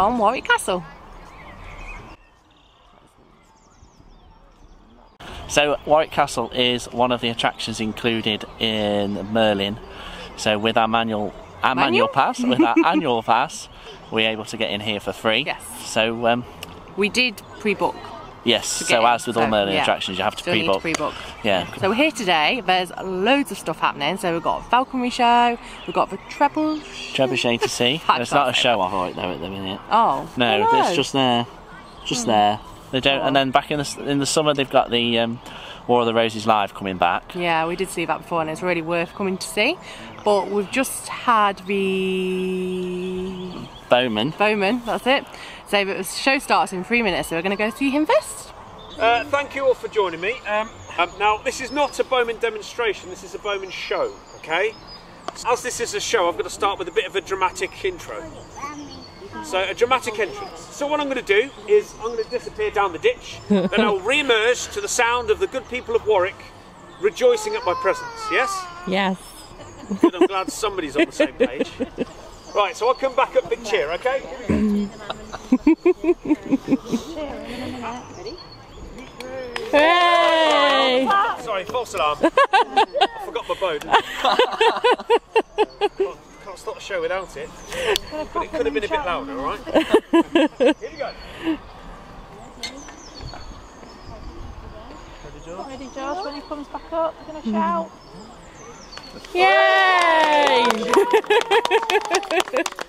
from Warwick Castle. So Warwick Castle is one of the attractions included in Merlin. So with our manual our manual, Manual? pass, with our annual pass, we're able to get in here for free. Yes. So um, We did pre-book. Yes. So as with all so, Merlin yeah. attractions, you have to Still need to pre-book. Yeah. So we're here today. There's loads of stuff happening. So we've got a falconry show. We've got the treble. Trebuchet to see. It's not a show off right there at the minute. Oh No, oh, it's just there, just Hmm. there. They don't. And then back in the in the summer, they've got the um, War of the Roses live coming back. Yeah, we did see that before, and it's really worth coming to see. But we've just had the Bowman. Bowman. That's it. So the show starts in three minutes. So we're going to go see him first. Uh, thank you all for joining me. Um, um, now, this is not a Bowman demonstration, this is a Bowman show, okay? As this is a show, I've got to start with a bit of a dramatic intro. So, a dramatic entrance. So, what I'm going to do is I'm going to disappear down the ditch, then I'll re emerge to the sound of the good people of Warwick rejoicing at my presence, yes? Yes. Good, I'm glad somebody's on the same page. Right, so I'll come back up big cheer, okay? Hey! Sorry, false alarm. I forgot my bow. can't, can't start the show without it. But it could have been a bit louder, alright? Here we go. Ready, Josh? When he comes back up, we're going to shout. Yay!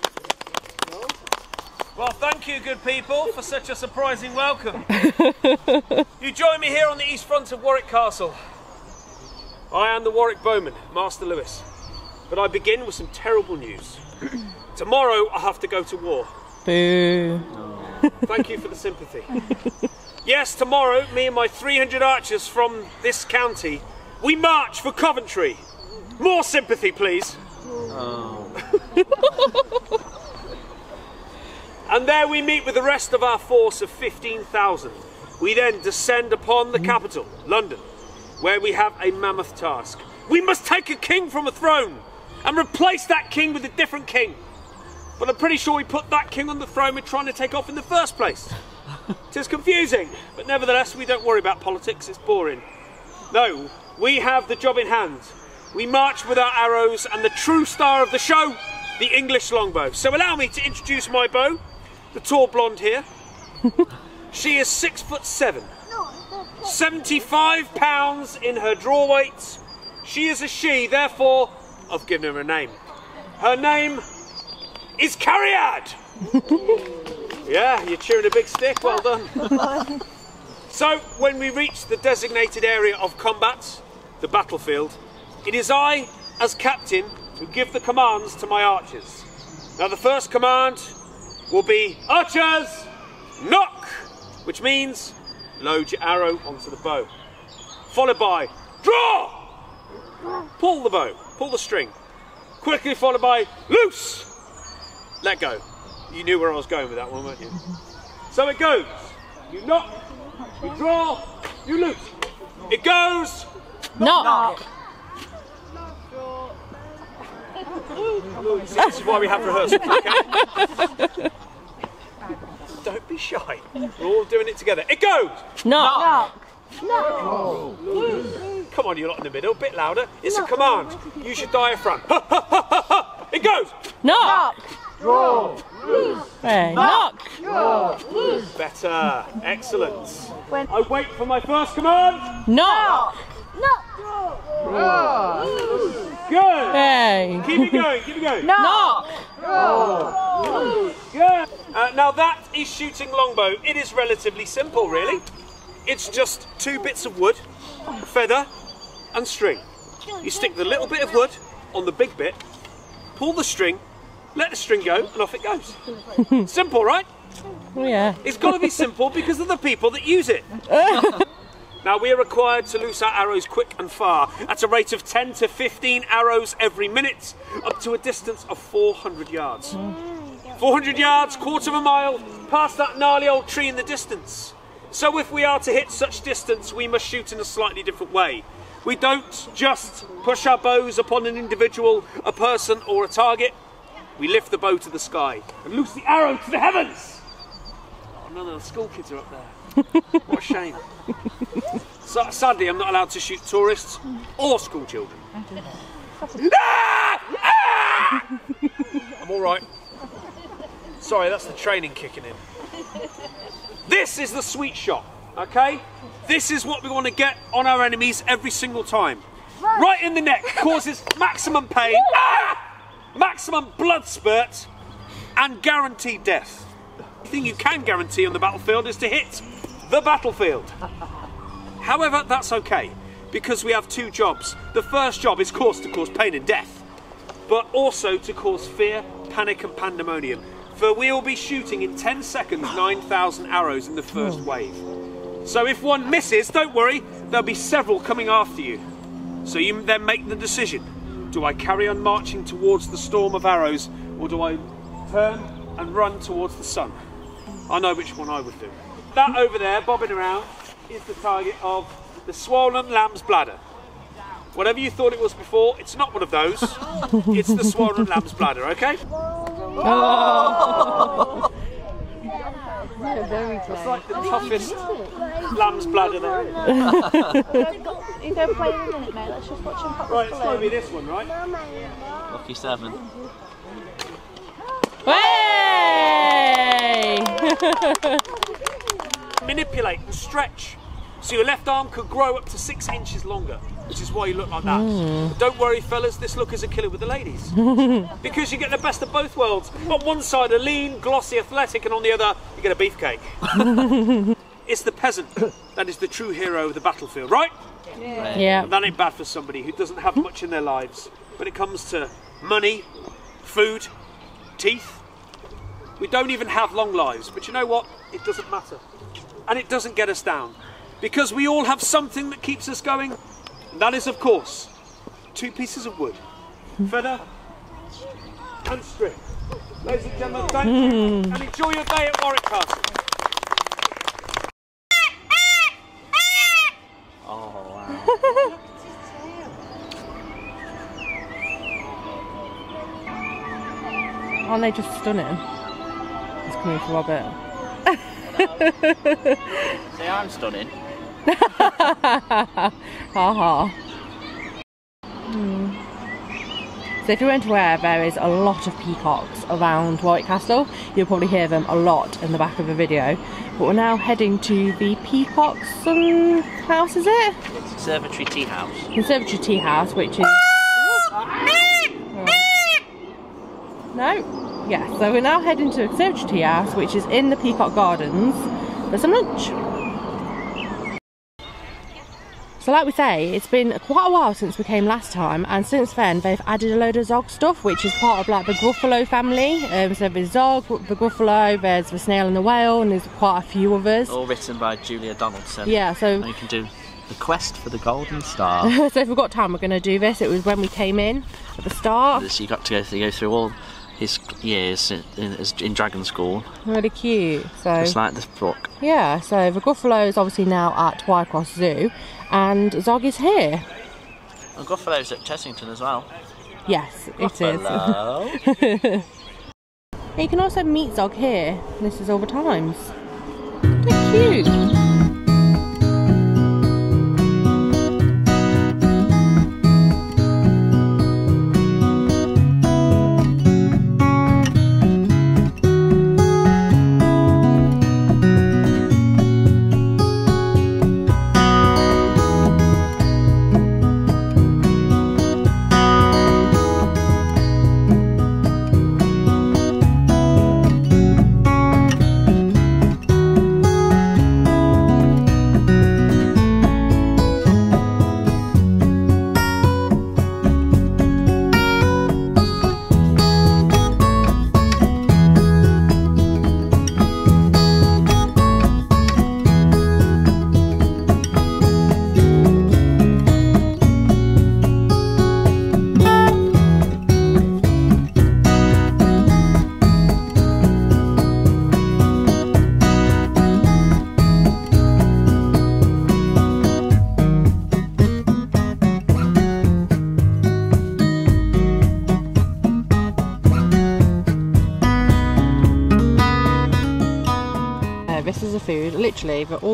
Well, thank you, good people, for such a surprising welcome. you join me here on the east front of Warwick Castle. I am the Warwick Bowman, Master Lewis. But I begin with some terrible news. Tomorrow I have to go to war. Boo. Thank you for the sympathy. Yes, tomorrow, me and my 300 archers from this county, we march for Coventry. More sympathy, please. Oh. and there we meet with the rest of our force of 15,000. We then descend upon the capital, London, where we have a mammoth task. We must take a king from a throne and replace that king with a different king. But I'm pretty sure we put that king on the throne we're trying to take off in the first place. It is confusing, but nevertheless, we don't worry about politics, it's boring. No, we have the job in hand. We march with our arrows and the true star of the show, the English longbow. So allow me to introduce my bow, the tall blonde here. she is six foot seven, 75 pounds in her draw weight. She is a she, therefore, I've given her a name. Her name is Cariad. yeah, you're cheering a big stick, well done. so, when we reach the designated area of combat, the battlefield, it is I, as captain, who give the commands to my archers. Now, the first command will be Archers, nock, which means load your arrow onto the bow. Followed by Draw! Pull the bow, pull the string. Quickly followed by Loose! Let go. You knew where I was going with that one, weren't you? So it goes. You nock, you draw, you loose. It goes. Nock. See, this is why we have rehearsals, okay? Don't be shy. We're all doing it together. It goes. No! Nock. Nock! Come on, you're not in the middle. a bit louder. It's a command. Use your diaphragm. it goes. Nock. Hey, nock. nock. Better. Excellent. I wait for my first command. Nock, Nock. Good. Hey. Keep it going. Keep it going. Nock. Good. Uh, now that is shooting longbow. It is relatively simple, really. It's just two bits of wood, feather, and string. You stick the little bit of wood on the big bit, pull the string, let the string go, and off it goes. simple, right? Oh, yeah. It's got to be simple because of the people that use it. now we are required to loose our arrows quick and far at a rate of 10 to 15 arrows every minute, up to a distance of 400 yards. 400 yards, quarter of a mile, past that gnarly old tree in the distance. So if we are to hit such distance, we must shoot in a slightly different way. We don't just push our bows upon an individual, a person, or a target. we lift the bow to the sky and loose the arrow to the heavens. Oh, none of the school kids are up there. what a shame. So, sadly, I'm not allowed to shoot tourists or school children. I'm all right. Sorry, that's the training kicking in. This is the sweet shot, okay? This is what we want to get on our enemies every single time. Right in the neck causes maximum pain, ah! maximum blood spurt, and guaranteed death. The thing you can guarantee on the battlefield is to hit the battlefield. However, that's okay because we have two jobs. The first job is, of course, to cause pain and death, but also to cause fear, panic, and pandemonium. For we will be shooting in 10 seconds 9,000 arrows in the first oh. wave. So if one misses, don't worry, there'll be several coming after you. So you then make the decision do I carry on marching towards the storm of arrows, or do I turn and run towards the sun? I know which one I would do. That over there, bobbing around, is the target of the swollen lamb's bladder. Whatever you thought it was before, it's not one of those. it's the swollen lamb's bladder, okay? yeah, Very It's like the oh, toughest lamb's bladder there is. You don't play in a minute, mate. Let's just watch him pop Right, this it's got to be this one, right? Lucky seven. Way! Manipulate and stretch. So your left arm could grow up to six inches longer, which is why you look like that. But don't worry, fellas, this look is a killer with the ladies. because you get the best of both worlds. On one side, a lean, glossy, athletic, and on the other, you get a beefcake. it's the peasant that is the true hero of the battlefield, right? Yeah. That ain't bad for somebody who doesn't have much in their lives. When it comes to money, food, teeth, we don't even have long lives. But you know what? It doesn't matter. And it doesn't get us down. Because we all have something that keeps us going. And that is, of course, two pieces of wood feather and string. Ladies and gentlemen, thank you. Hmm. And enjoy your day at Warwick Castle. Oh wow. Aren't they just stunning? It's coming for Robert. See, I'm stunning. Ha ha. So if you went to where there is a lot of peacocks around Warwick Castle, you'll probably hear them a lot in the back of the video. But we're now heading to the Peacocks um, house, is it? Conservatory Tea House. Conservatory Tea House, which is. No? Yeah, so we're now heading to Conservatory Tea House, which is in the Peacock Gardens for some lunch. So, like we say, it's been quite a while since we came last time, and since then they've added a load of Zog stuff, which is part of like the Gruffalo family. Um, so there's Zog, the Gruffalo, there's the Snail and the Whale, and there's quite a few others. All written by Julia Donaldson. Yeah, so And you can do the quest for the golden star. so if we've got time, we're going to do this. It was when we came in at the start. so you got to go through, go through all his years in, in, in Dragon School, Really cute. So just like this book. yeah, so the Gruffalo is obviously now at Twycross Zoo, and Zog is here. And Gruffalo's at Chessington as well. Yes, it is. Hello. you can also meet Zog here. This is all the times. They're cute.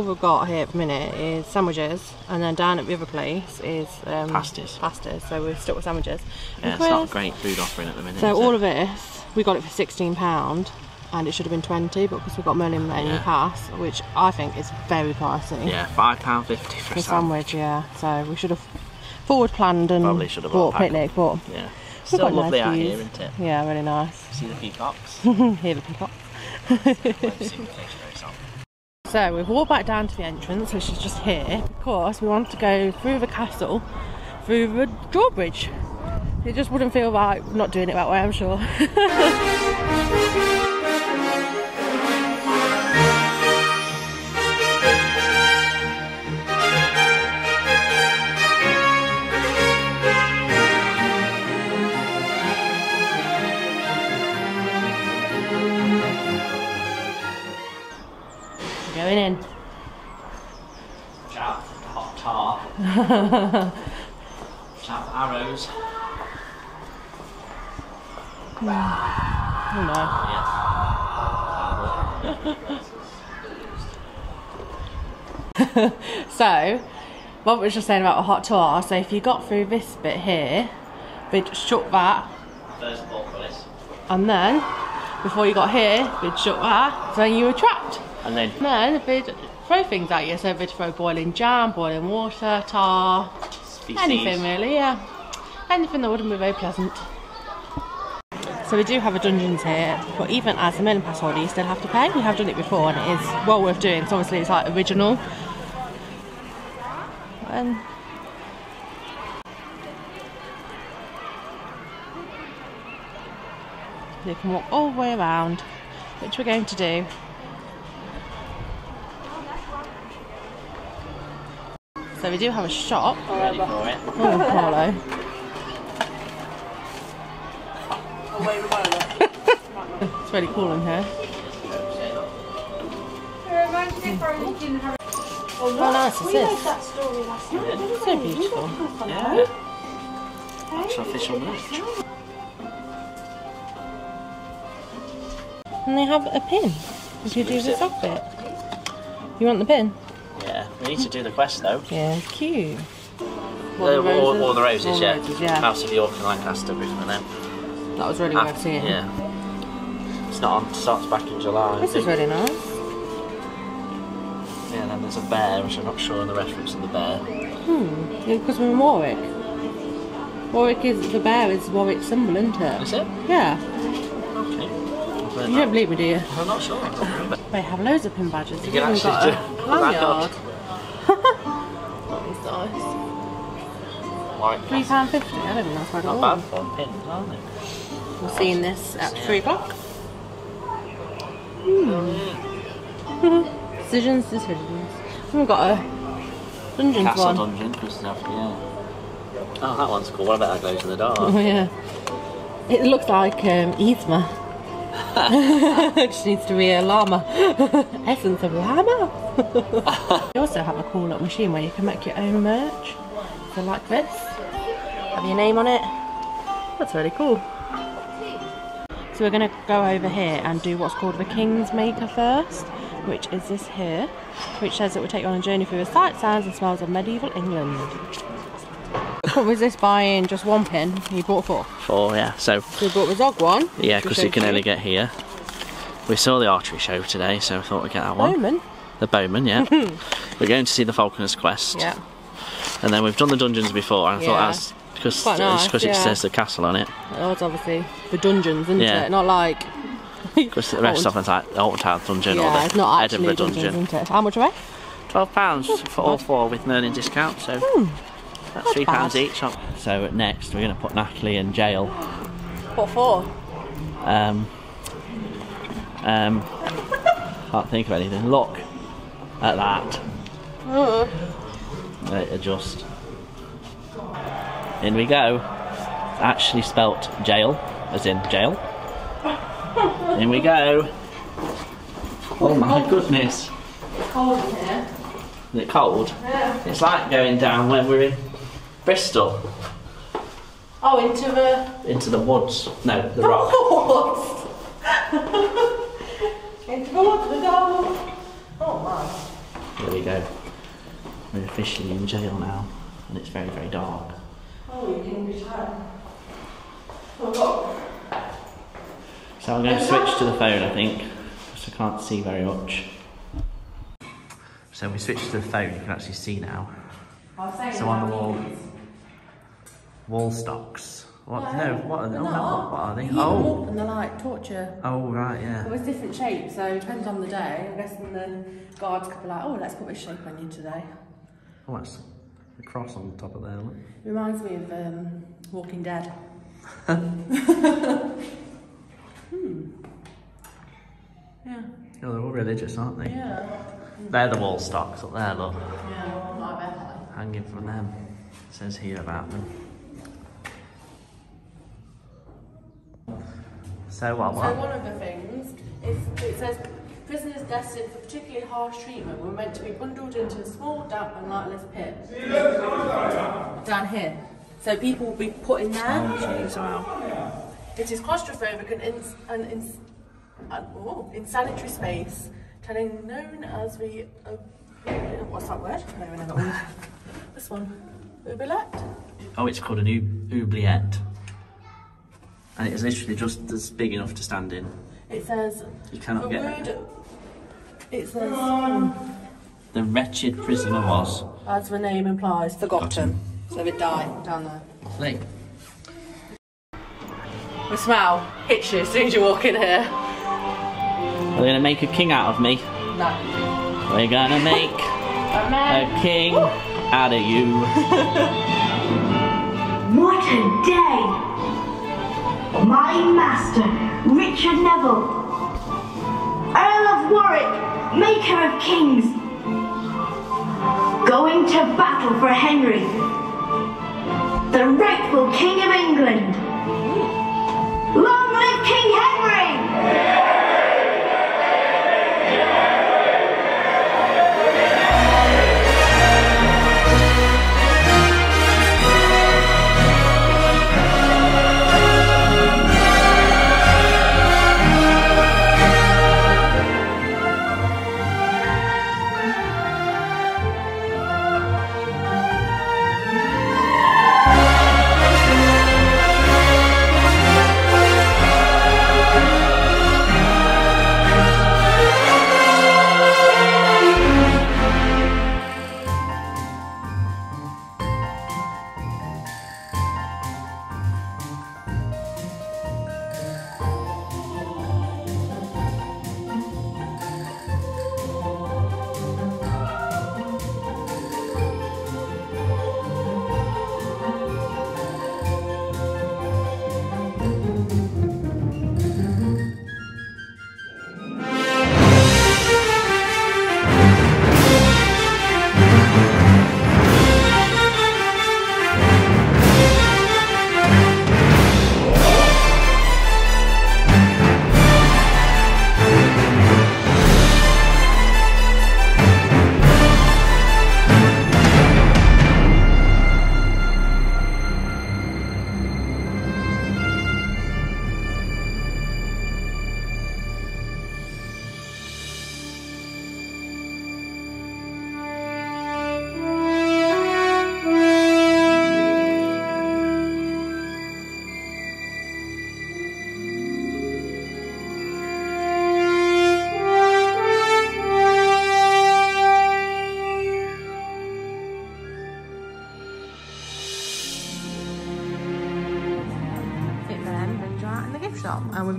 We've got here at the minute is sandwiches, and then down at the other place is um, Pasties. Pasties. So we're stuck with sandwiches. Yeah, it's not a great food offering at the minute. So all it? of this, we got it for sixteen pound, and it should have been twenty, but because we've got Merlin Menu Yeah. Pass, which I think is very pricey Yeah, five pound fifty for for a sandwich. sandwich. Yeah, so we should have forward planned and Probably should have bought a picnic, but Yeah, still lovely nice out views. here, isn't it? Yeah, really nice. See the peacocks. Here the peacock. Won't see the case very soon. So we've walked back down to the entrance, which is just here, because we wanted to go through the castle, through the drawbridge. It just wouldn't feel right not doing it that way, I'm sure. Shout arrows. Hmm. Oh no. So, Bob was just saying about a hot tour. So if you got through this bit here, we'd shut that, ball for and then before you got here, we'd shut that, so then you were trapped. And then And then they'd throw things at you. So they'd throw boiling jam, boiling water, tar, species. anything really, yeah. Anything that wouldn't be very pleasant. So we do have a dungeons here, but even as a Merlin Pass holder, you still have to pay. We have done it before, and it is well worth doing. So obviously it's like original. And you can walk all the way around, which we're going to do. So we do have a shop. Ready for it. Oh, Carlo. it's really cool in here. How nice is this? that story last night. So beautiful. Yeah. That's official merch. And they have a pin. You could Use the sock bit. You want the pin? Yeah. Need to do the quest though. Yeah, cute. All, all, all the roses, All yeah. roses, yeah. House of York and Lancaster, Brisbane then. That was really worth seeing. Yeah. It's not on, starts back in July. This is really nice. Yeah, and then there's a bear, which I'm not sure on the reference of the bear. Hmm. Because we're in Warwick. Warwick is the bear is Warwick's symbol, isn't it? Is it? Yeah. Okay. You don't believe me, do you? I'm not sure. I can't remember. They have loads of pin badges. You They've can actually a lanyard. Lanyard. Like, Three pound fifty. I don't bad at not all. bad for pins, aren't they? We're seeing this at three o'clock. Hmm. decisions, decisions. We've got a dungeons Castle one. Dungeon, yeah. Oh, that one's cool. What about that glows in the dark. Oh yeah. It looks like um, Yzma. Just needs to be a llama. Essence of llama. we also have a cool little machine where you can make your own merch. So like this. Have your name on it. That's really cool. So we're going to go over here and do what's called the King's Maker first, which is this here, which says it will take you on a journey through the sights, sounds and smells of medieval England. What was this buying just one pin? You bought four. Four, yeah. So, So we bought the dog one. yeah, because you can only get here. We saw the archery show today, so I thought we'd get that one. The Bowman. The Bowman, yeah. We're going to see the Falconer's Quest. Yeah. And then we've done the dungeons before, and I thought Yeah. Because Quite nice, because it says the castle on it. Oh, it's obviously the dungeons, isn't Yeah. it? Not like. Because the rest of it's like the Alton Towers Dungeon or Yeah, the it's not Edinburgh Dungeon. isn't it? How much are they? Twelve pounds for all four with Merlin discount, so that's three pounds each. So next we're going to put Natalie in jail. What for? Um, um, can't think of anything. Look at that. It adjust. In we go. It's actually spelt jail, as in jail. In we go. Oh my goodness. It's cold in here. Is it cold? Yeah. It's like going down when we're in Bristol Oh, into the. into the woods. No, the rock. Woods. into the woods we go. Oh, we go. We're officially in jail now, and it's very, very dark. Oh, you can return. So I'm going to switch to the phone, I think, because I can't see very much. So we switched to the phone, you can actually see now. So on the wall, wall stocks. What? No, what are they? Oh, no, what, are they? Oh, you Oh, and they're like torture. oh, right, yeah. Well, it's different shapes, so it depends on the day. I guess then the guards could be like, oh, let's put this shape on you today. Oh, that's a cross on the top of there. Look. It reminds me of um, Walking Dead. hmm. Yeah. Oh, they're all religious, aren't they? Yeah. They're the wall stocks up there, look. Yeah, bad. Hanging from them. It says here about them. So what? So one of the things is it says prisoners destined for particularly harsh treatment were meant to be bundled into a small, damp and lightless pit down here. So people will be put in there. Oh. It is claustrophobic and, ins- and ins- oh, insanitary space, telling known as the uh, what's that word? I don't know that word. This one, oubliette. Oh, it's called an oubliette. And it is literally just as big enough to stand in. It says You cannot get word. It says, The wretched prisoner was. as the name implies, forgotten. So they die down there. Lee. The smell hits you as soon as you walk in here. Are they going to make a king out of me? No. We're going to make A man. a king out of you. What a day! My master, Richard Neville, Earl of Warwick, maker of kings, going to battle for Henry, the rightful King of England. Long live King Henry!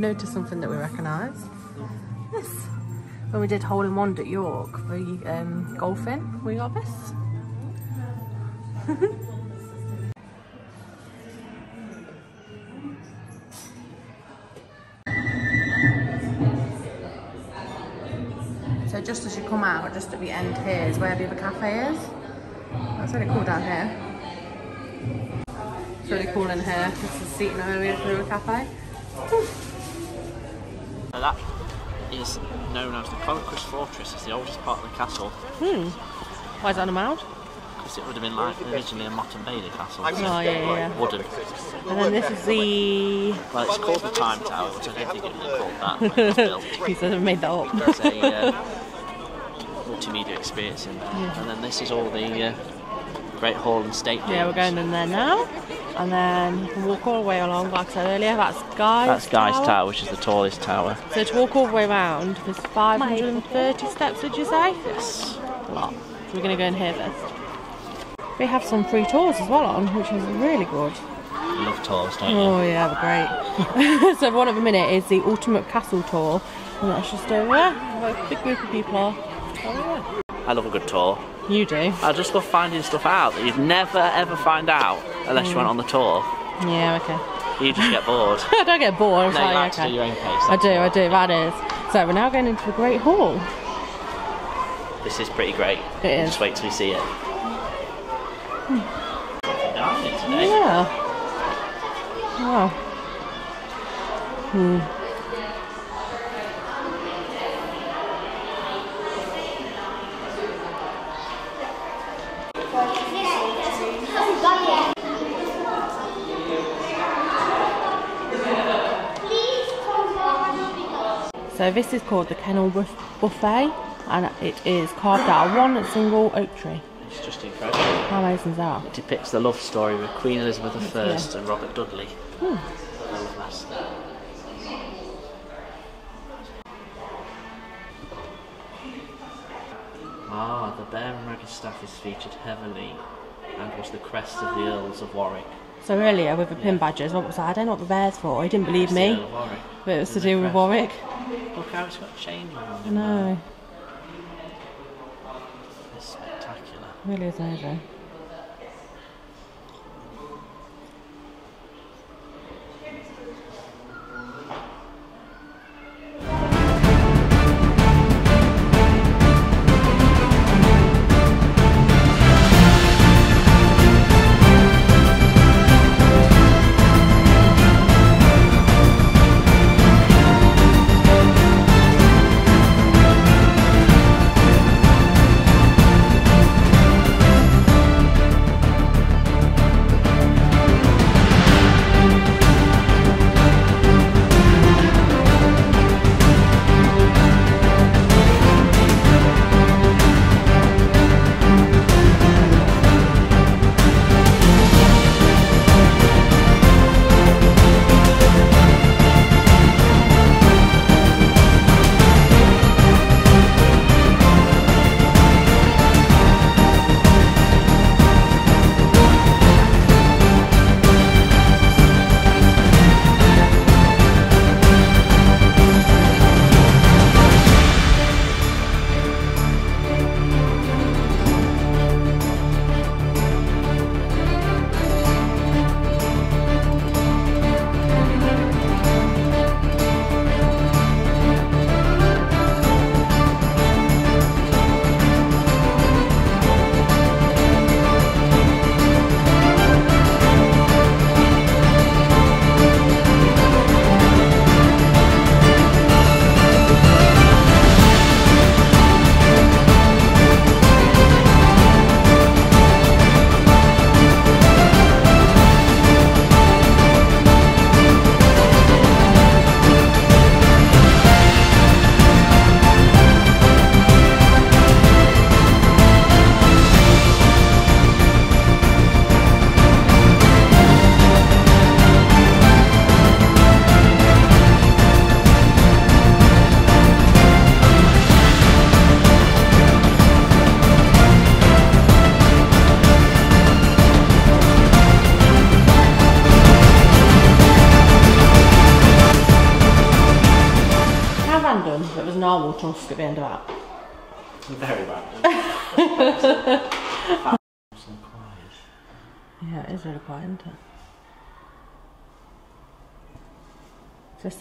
And something that we recognise. This. When we did hole in one at York for um, golfing, we got this. so just as you come out, just at the end here is where the other cafe is. That's really cool down here. It's really cool in here. This is seating area for the cafe. That is known as the Conquest Fortress. It's the oldest part of the castle. Hmm. Why is that allowed? Because it would have been like originally a Motte and Bailey castle. Oh yeah, yeah, yeah. Wooden. And then this is the. Well, it's called the Time Tower, which I don't think it was called that when it was built. He said I made that up. It's a, uh, multimedia experience in there. And then this is all the uh, Great Hall and State Yeah, we're going in there now. And then you can walk all the way along, like I said earlier, that's Guy's That's Guy's Tower, which is the tallest tower. So to walk all the way around, there's 530 steps, would you say? Yes. A lot. So we're going to go in here first. We have some free tours as well on, which is really good. You love tours, don't you? Oh yeah, they're great. so one of a minute is the Ultimate Castle Tour. And that's just over there. where A big group of people are. I love a good tour. You do? I just love finding stuff out that you'd never ever find out unless you went on the tour. Yeah, okay. You just get bored. I don't get bored. I'm no, you like, like to do your own pace. I do. I do, that is. So we're now going into the Great Hall. This is pretty great. It is. Just wait till you see it. Today. Yeah. Wow. Hmm. So this is called the Kennel Buff- Buffet, and it is carved out of one single oak tree. It's just incredible. How amazing is that? It depicts the love story with Queen Elizabeth I Yeah. and Robert Dudley. Hmm. I love that. Ah, the bear and ragged staff is featured heavily and was the crest of the Earls of Warwick. So earlier with the pin badges, what was that? I don't know what the bear's for. He didn't believe me, Warwick. but it was to do with. Warwick. Look how it's got chains around it. No, It's spectacular. really is amazing.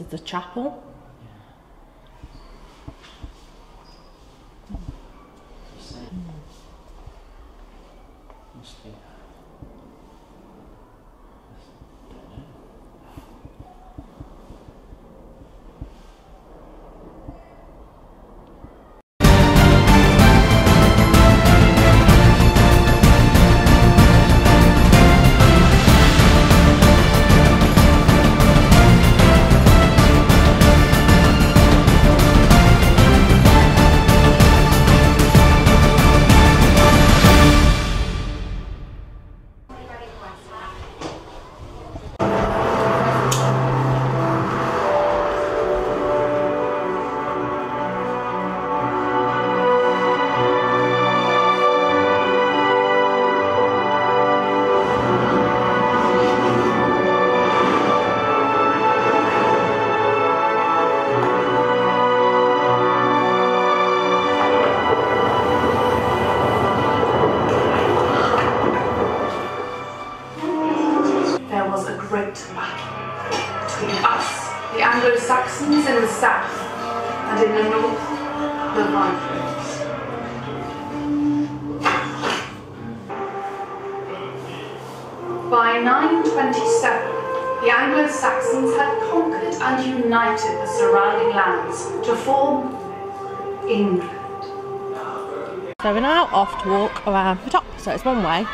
Is the chapel. By 927, the Anglo-Saxons had conquered and united the surrounding lands to form England. So we're now off to walk around the top. So it's one way.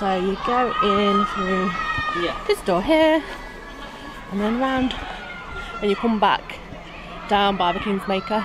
So you go in through Yeah. this door here, and then round, and you come back down by the Kingsmaker.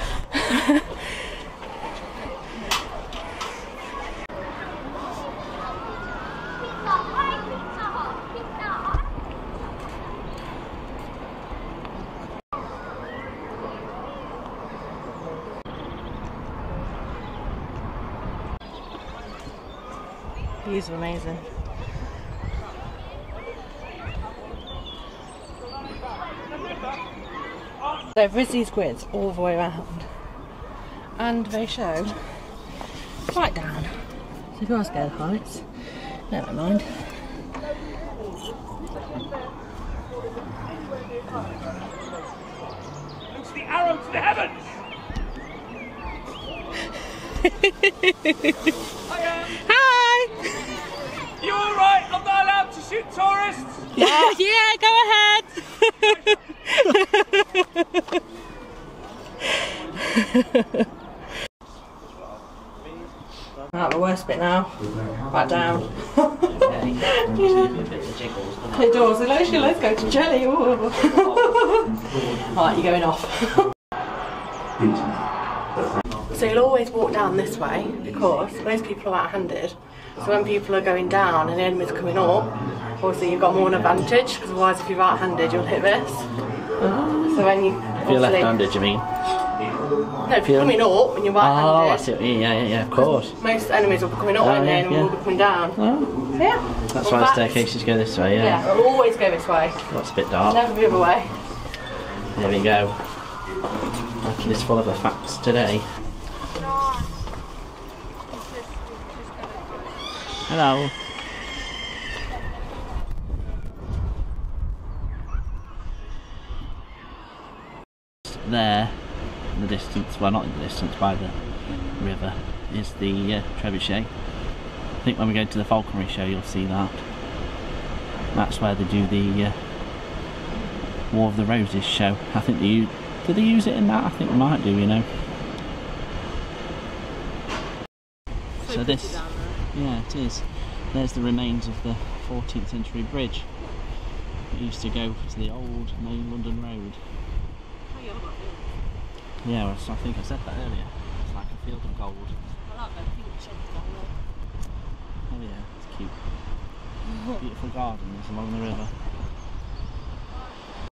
amazing. So these grids all the way around, and they show right down. So if you are scared of heights, never mind. Looks the arrow to the heavens. Hi! You all right? I'm not allowed to shoot tourists. Yeah, yeah, go ahead. Right, the worst bit now. Back down. It does. Let's, let's go to jelly. Ooh. right, you're going off. so you'll always walk down this way because most people are out-handed. So when people are going down and the enemy's coming up, obviously you've got more an advantage because otherwise if you're right-handed you'll hit this. So when you If you're left-handed, you mean? no, if you're coming up and you're Oh, I right-handed, see. what you mean. Yeah, yeah, yeah, of course. most enemies will be coming up Oh, and yeah, then yeah. will be coming down. Oh, Yeah. that's Well, why the staircases go this way, Yeah, yeah. always go this way. That's a bit dark. Never the other way. There we go. Lucky it's full of the facts today. Hello. There, in the distance, well not in the distance, by the river, is the uh, trebuchet. I think when we go to the falconry show you'll see that. That's where they do the uh, War of the Roses show. I think they u- do they use it in that? I think they might do. You know. So, this, yeah, it is. There's the remains of the 14th century bridge. It used to go to the old main London road. Yeah, well, I think I said that earlier. It's like a field of gold. Oh yeah, it's cute. Beautiful gardens along the river.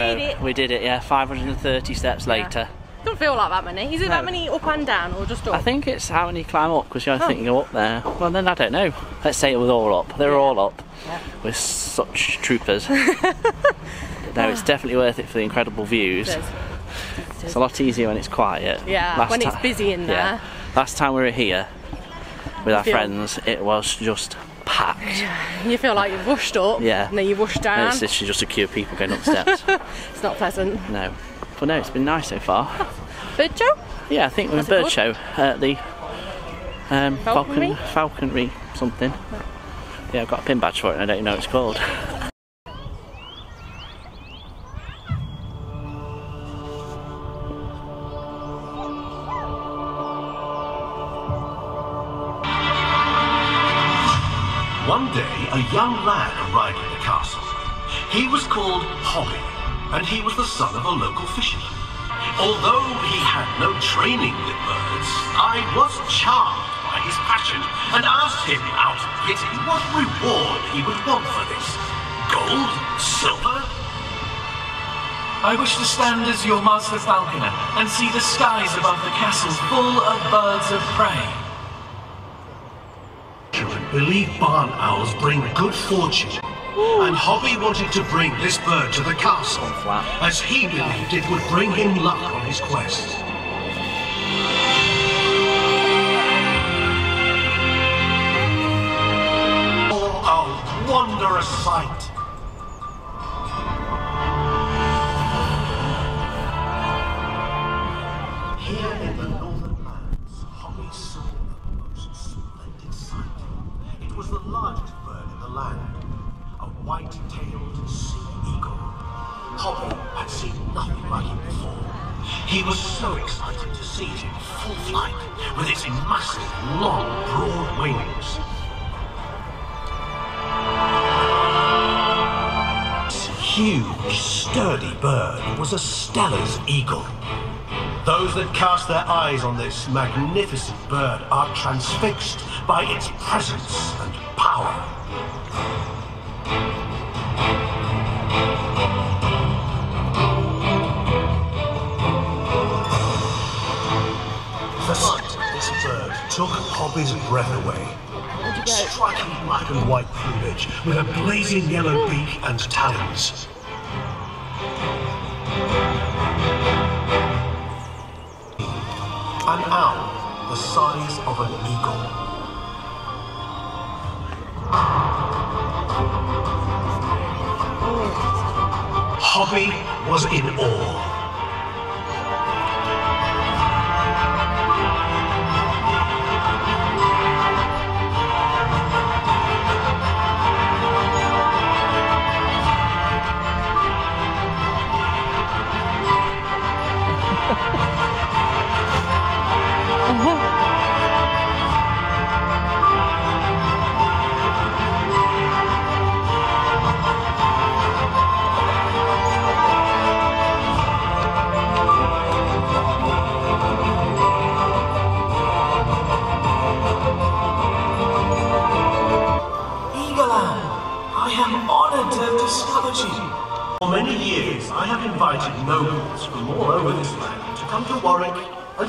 Did it. We did it, yeah. 530 steps later. Don't feel like that many. Is it that many up and down or just up? I think it's how many climb up because you Oh. think you go up there. Well, then I don't know. Let's say it was all up. They were Yeah. all up Yeah. with such troopers. no, it's definitely worth it for the incredible views. It. It's a lot easier when it's quiet. Yeah, when it's busy in there. yeah. Last time we were here with our friends, it was just packed. You feel like you've rushed up, Yeah. and then you rush And down. it's literally just a queue of people going up steps. It's not pleasant. no. But no, it's been nice so far. But Joe, Yeah, I think we're What's it bird called? show at the um, Falconry? Falcon, falconry something. Yeah, I've got a pin badge for it and I don't know what it's called. One day, a young lad arrived at the castle. He was called Hobby, and he was the son of a local fisherman. Although he had no training with birds, I was charmed by his passion and asked him out of pity what reward he would want for this. Gold? Silver? I wish to stand as your master falconer and see the skies above the castle full of birds of prey. Children believe barn owls bring good fortune, and Hobby wanted to bring this bird to the castle, oh, as he believed it would bring him luck on his quest. Oh, a wondrous sight! Had seen nothing like it before. He was so excited to see it in full flight, with its massive, long, broad wings. This huge, sturdy bird was a Steller's eagle. Those that cast their eyes on this magnificent bird are transfixed by its presence and Hobby's breath away. Striking black and white plumage with a blazing yellow beak and talons. An owl the size of an eagle. Hobby was in awe.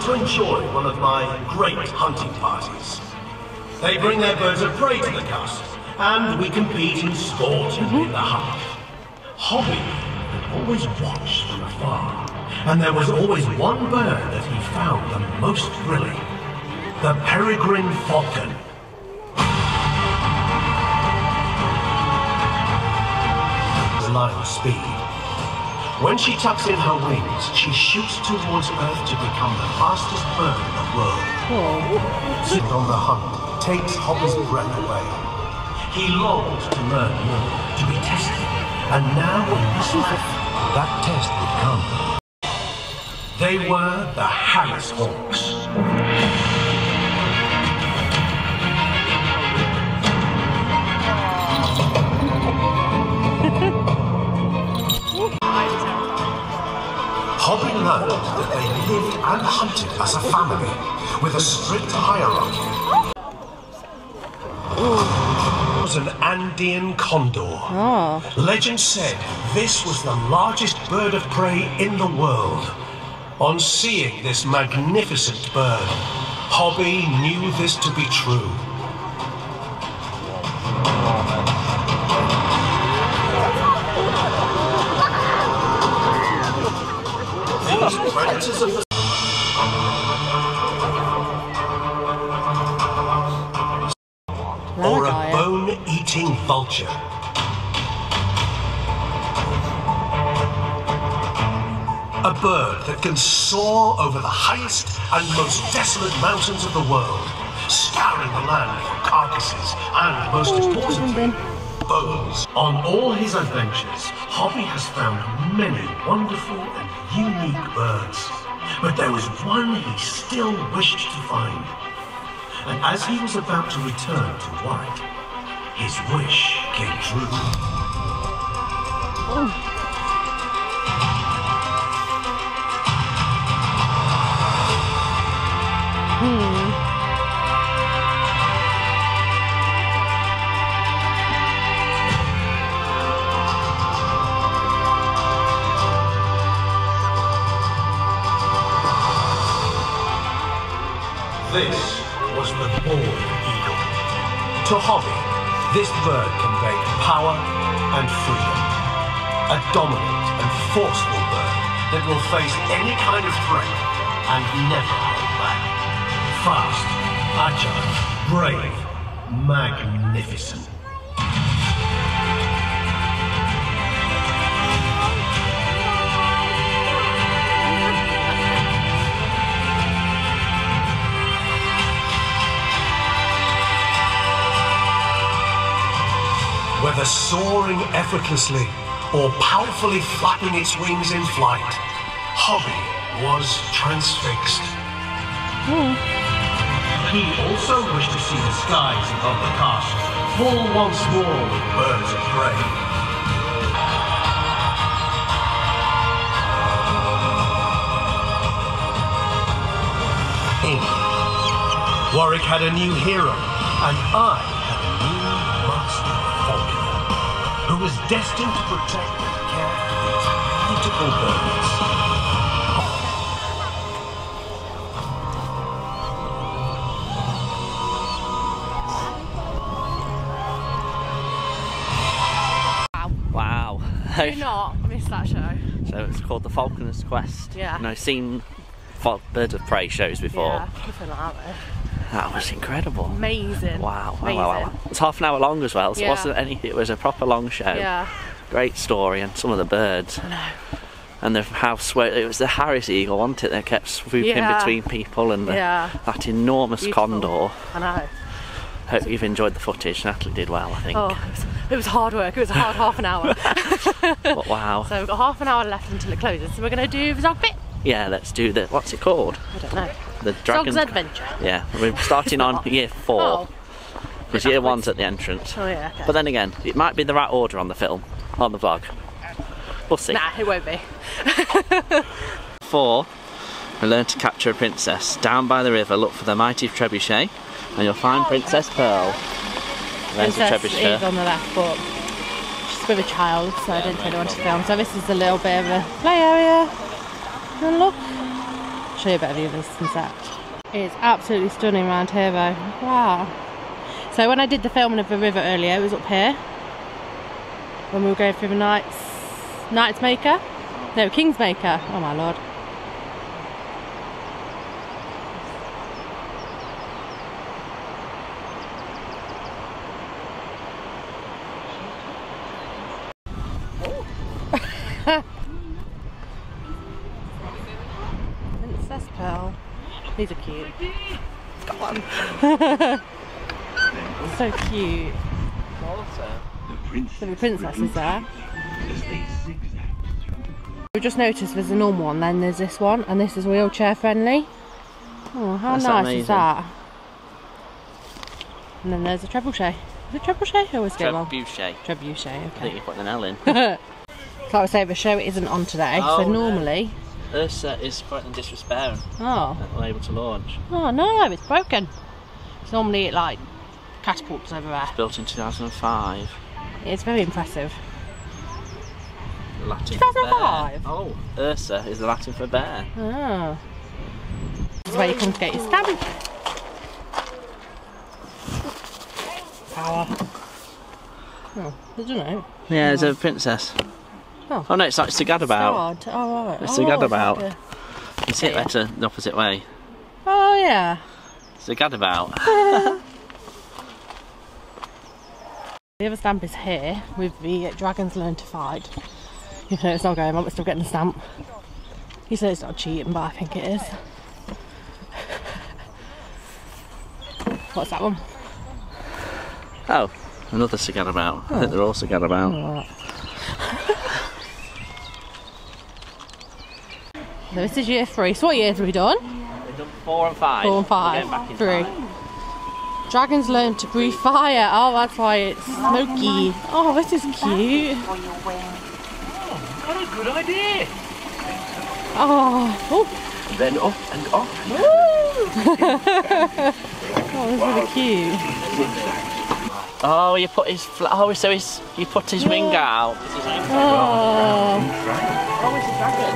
To enjoy one of my great hunting parties. They bring their birds of prey to the castle, and we compete in sport and in the hunt. Hobby had always watched from afar, and there was always one bird that he found the most thrilling. The peregrine falcon. lion speed. When she tucks in her wings, she shoots towards Earth to become the fastest bird in the world. Oh. Sit on the hunt takes Hobby's breath away. He longed to learn more, to be tested, and now in his life, that test would come. They were the Harris Hawks. Hobby learned that they lived and hunted as a family, with a strict hierarchy. was an Andean condor. Oh. Legend said this was the largest bird of prey in the world. On seeing this magnificent bird, Hobby knew this to be true. Vulture. A bird that can soar over the highest and most desolate mountains of the world, scouring the land for carcasses and, most importantly, bones. On all his adventures, Hobby has found many wonderful and unique birds. But there was one he still wished to find. And as he was about to return to Warwick, his wish came true. Hmm. This was the bald eagle. To Hobby, This bird conveyed power and freedom. A dominant and forceful bird that will face any kind of threat and never hold back. Fast, agile, brave, magnificent. Whether soaring effortlessly or powerfully flapping its wings in flight, Hobby was transfixed. Hmm. He also wished to see the skies above the castle full once more with birds of prey. Warwick had a new hero, and I was destined to protect and care for these beautiful birds. Wow. Do not miss that show. So it's called the Falconer's Quest. Yeah. And I've seen fo- bird of prey shows before. Yeah, like that. That was incredible. Amazing. Wow, wow, Amazing. wow, wow. It's half an hour long as well, so it Yeah. wasn't any. It was a proper long show. Yeah. Great story, and some of the birds. I know. And the house where it was the Harris eagle, wasn't it? That kept swooping Yeah. between people, and the, Yeah. that enormous Beautiful. condor. I know. Hope you've enjoyed the footage. Natalie did well, I think. Oh, it was, it was hard work. It was a hard half an hour. But wow. so we've got half an hour left until it closes. So we're going to do the Zog bit. Yeah, let's do the. What's it called? I don't know. The Dragon's Dog's Adventure. Yeah, we're starting on year four. Oh. Because year one's at the entrance. Oh yeah. Okay. But then again, it might be the right order on the film, on the vlog. We'll see. nah, it won't be. Four, we learn to capture a princess. Down by the river, look for the mighty trebuchet, and you'll find Princess Pearl. There's the Princess trebuchet. is on the left, but she's with a child, so I didn't really want to film. So this is a little bit of a play area. And look, show you a better view of this sunset. It's absolutely stunning around here, though. Wow. So when I did the filming of the river earlier, it was up here when we were going through the Knights, Knights Maker, no King's Maker. Oh my lord. Princess Pearl. These are cute. Got one. so cute. The princess is there. We just noticed there's a normal one, then there's this one, and this is wheelchair friendly. Oh, how That's nice amazing. is that? And then there's a trebuchet. Is it trebuchet? I always get wrong. Trebuchet. Trebuchet, okay. I think you put an L in. Like I say, the show isn't on today, Oh, so no. normally. Ursa is quite in disrepair Oh, unable to launch. oh no, it's broken. It's normally it like catapults over there. Built in 2005. It's very impressive. The Latin for 2005? bear. Oh, Ursa is the Latin for bear. Oh. This is where you come to get your stamp. Power. Oh, I don't know. Yeah, there's a princess. Oh. Oh no, it's like it's a gadabout. Oh, right. It's oh, a gadabout. like a- You see it better the opposite way. Oh, yeah. It's a gadabout. The other stamp is here with the Dragons Learn to Fight. Even though it's not going on, we're still getting the stamp. He said it's not cheating, but I think it is. What's that one? Oh, another gadabout. I think they're all gadabout. So this is year three. So what years have we done? We've done four and five. Four and We're getting back five. Three. time. Dragons learn to breathe fire. Oh, that's why it's smoky. Oh, this is cute. Oh, What a good idea! Oh, oh, Then off and off. oh this is really cute. Oh, you put his fl- oh, so his you put his wing out Oh, Oh, it's a dragon.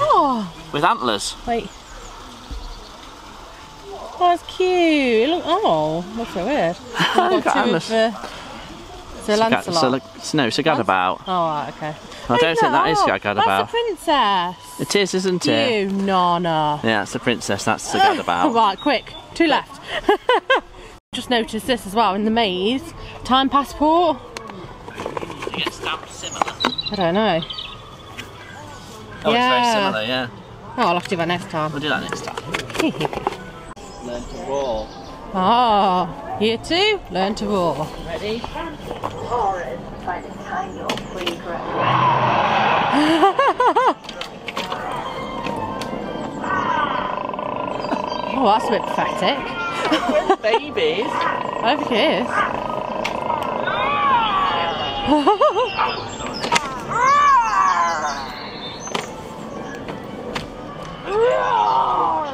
Oh, with antlers. wait. Oh, that's cute. Look, oh, that's so weird. Look got two of Sir Lancelot. So, no, it's a gadabout. Oh, right, okay. I don't think that is Oh, a gadabout. That's a princess. It is, isn't it? You nana. Yeah, it's the princess. That's the gadabout. right, quick. Two left. Just noticed this as well in the maze. Time passport. You get stamped similar. I don't know. Oh, Yeah. it's very similar. Yeah. Oh, I'll have to do that next time. We'll do that next time. To. Ah, here too. Learn to roar. Ready? Horrid trying to hang your free Oh, that's a bit pathetic. Babies. Over here.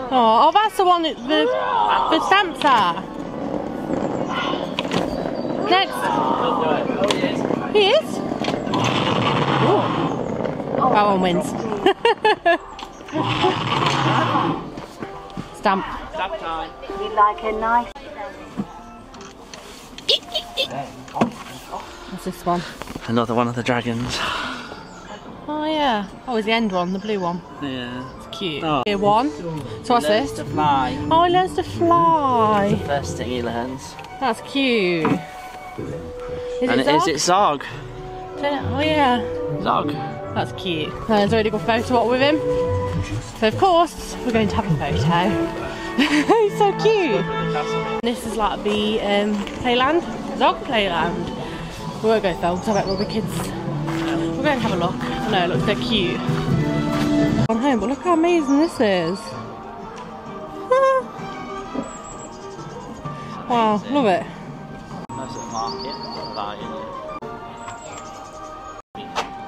oh, oh, that's the one that the, the stamps are. Next. He is. Ooh. That one wins. Stamp. Stamp time. We like a nice What's this one? Another one of the dragons. Oh yeah. Oh, it's the end one, the blue one. Yeah. It's cute. Oh. Here one. So what's Learns this? to fly. Oh, he learns to fly. The First thing he learns. That's cute. And is and it it is Zog? it's Zog. Oh yeah. Zog. That's cute. There's a really good photo op with him. So of course we're going to have a photo. He's so cute. This is like the um, playland, Zog playland. We won't go film because I bet we'll be kids. We're going to have a look. I know, look, they're cute. On home, but look how amazing this is. wow, love it. Nice little market.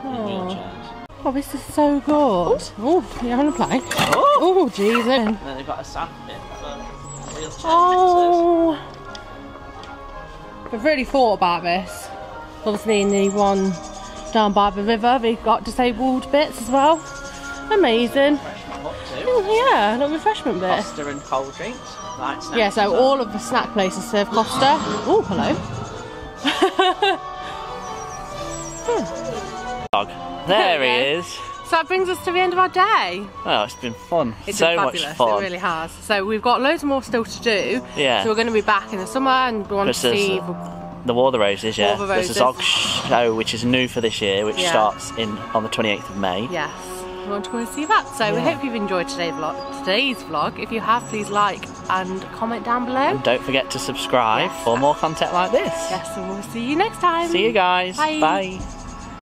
Oh. oh, this is so good. Oh, you having a play? Oh, Jesus. And then they've got a sand for wheelchair Oh. We've really thought about this. Obviously, in the one down by the river, we've got disabled bits as well. Amazing. Oh, yeah, a little refreshment bit. Costa and cold drinks. Light snacks Yeah, so well. all of the snack places serve Costa. Oh, hello. Zog. There he is. So that brings us to the end of our day. Oh, it's been fun. It's so been much fabulous. fun. It really has. So we've got loads more still to do. Yeah. So we're going to be back in the summer and we want to see. The War of the Roses, yeah. War of the There's a Roses. Zog show which is new for this year, which Yeah. starts in on the 28th of May. Yes, we want to go and see that. So we hope you've enjoyed today's vlog. Today's vlog. If you have, please like and comment down below. And don't forget to subscribe Yes. for more content like this. Yes, and we'll see you next time. See you guys. Bye. Bye.